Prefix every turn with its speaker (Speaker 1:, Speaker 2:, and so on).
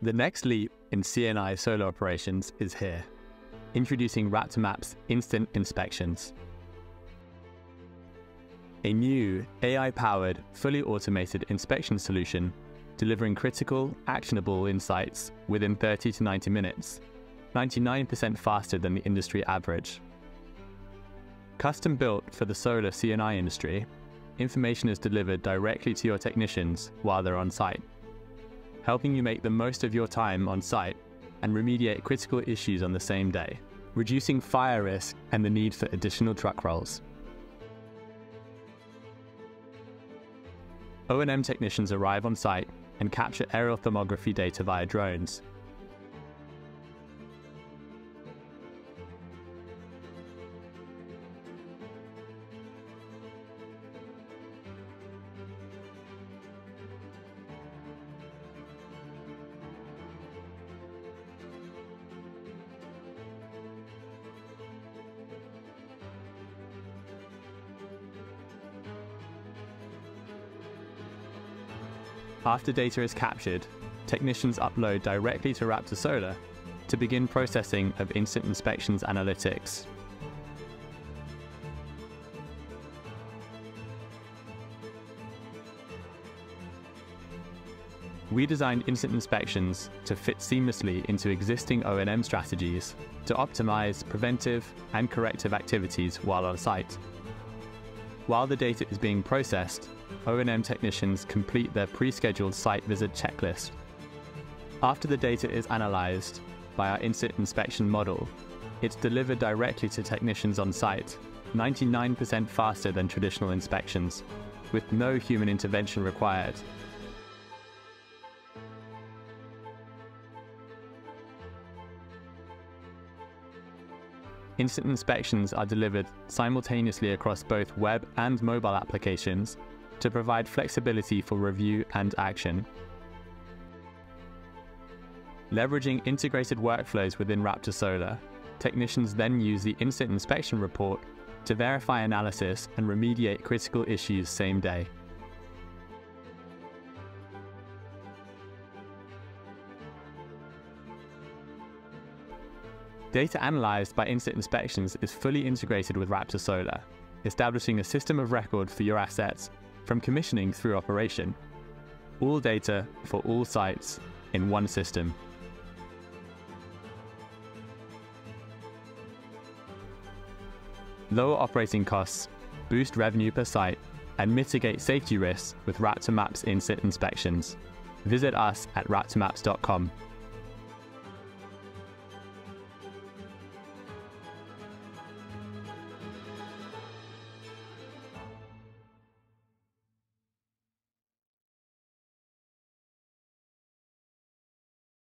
Speaker 1: The next leap in C&I solar operations is here, introducing Raptor Maps' instant inspections. A new AI-powered, fully automated inspection solution delivering critical, actionable insights within 30 to 90 minutes, 99% faster than the industry average. Custom built for the solar C&I industry, information is delivered directly to your technicians while they're on site helping you make the most of your time on site and remediate critical issues on the same day, reducing fire risk and the need for additional truck rolls. O&M technicians arrive on site and capture aerial thermography data via drones, After data is captured, technicians upload directly to Raptor Solar to begin processing of instant inspections analytics. We designed instant inspections to fit seamlessly into existing O&M strategies to optimize preventive and corrective activities while on site. While the data is being processed, O&M technicians complete their pre-scheduled site visit checklist. After the data is analyzed by our instant inspection model, it's delivered directly to technicians on site, 99% faster than traditional inspections, with no human intervention required. Instant inspections are delivered simultaneously across both web and mobile applications to provide flexibility for review and action. Leveraging integrated workflows within Raptor Solar, technicians then use the instant inspection report to verify analysis and remediate critical issues same day. Data analyzed by instant inspections is fully integrated with Raptor Solar, establishing a system of record for your assets from commissioning through operation. All data for all sites in one system. Lower operating costs, boost revenue per site, and mitigate safety risks with Raptor Maps instant inspections. Visit us at raptormaps.com